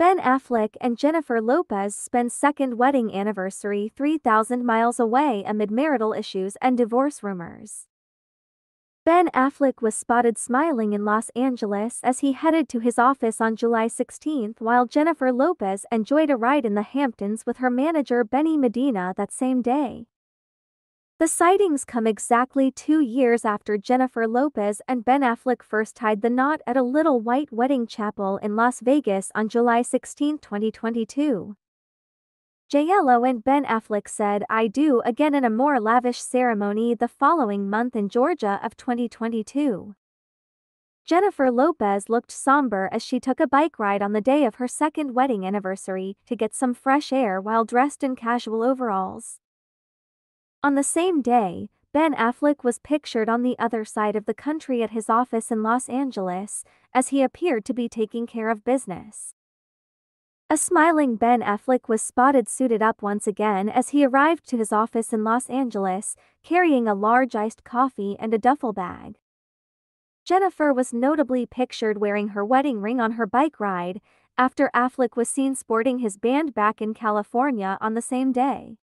Ben Affleck and Jennifer Lopez spend second wedding anniversary 3,000 miles away amid marital issues and divorce rumors. Ben Affleck was spotted smiling in Los Angeles as he headed to his office on July 16 while Jennifer Lopez enjoyed a ride in the Hamptons with her manager Benny Medina that same day. The sightings come exactly two years after Jennifer Lopez and Ben Affleck first tied the knot at a little white wedding chapel in Las Vegas on July 16, 2022. JLo and Ben Affleck said I do again in a more lavish ceremony the following month in Georgia of 2022. Jennifer Lopez looked somber as she took a bike ride on the day of her second wedding anniversary to get some fresh air while dressed in casual overalls. On the same day, Ben Affleck was pictured on the other side of the country at his office in Los Angeles, as he appeared to be taking care of business. A smiling Ben Affleck was spotted suited up once again as he arrived to his office in Los Angeles, carrying a large iced coffee and a duffel bag. Jennifer was notably pictured wearing her wedding ring on her bike ride, after Affleck was seen sporting his band back in California on the same day.